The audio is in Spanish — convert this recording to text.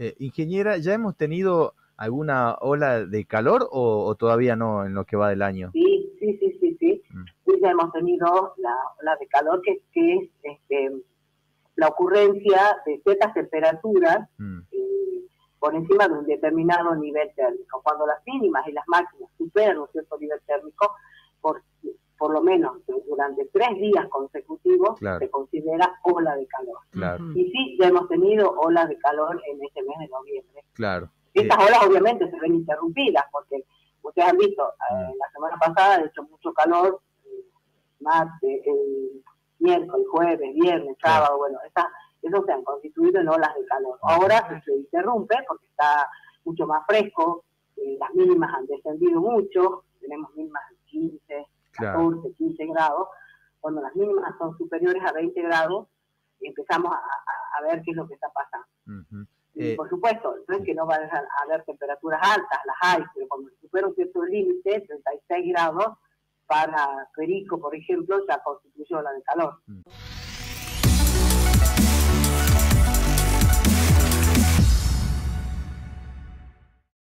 Eh, ingeniera, ¿ya hemos tenido alguna ola de calor o, todavía no en lo que va del año? Sí, sí, sí, sí, sí. Mm. Sí, ya hemos tenido la ola de calor que, es este, la ocurrencia de ciertas temperaturas mm. eh, por encima de un determinado nivel térmico. Cuando las mínimas y las máximas superan un cierto nivel térmico, por, por lo menos durante tres días consecutivos, se considera ola de calor. Y sí, ya hemos tenido olas de calor en este mes de noviembre. Claro. Estas olas obviamente se ven interrumpidas porque ustedes han visto, eh, mm. la semana pasada ha hecho mucho calor, eh, martes, el miércoles, jueves, viernes, sábado, bueno, esas, eso se han constituido en olas de calor. Ahora se interrumpe porque está mucho más fresco, eh, las mínimas han descendido mucho, tenemos mínimas de 15, 14, 15 grados. Cuando las mínimas son superiores a 20 grados, empezamos a, ver qué es lo que está pasando. eh, por supuesto, no es que no va a haber temperaturas altas, las hay, pero cuando supera un cierto límite, 36 grados, para Perico, por ejemplo, ya constituyó la de calor. Mm.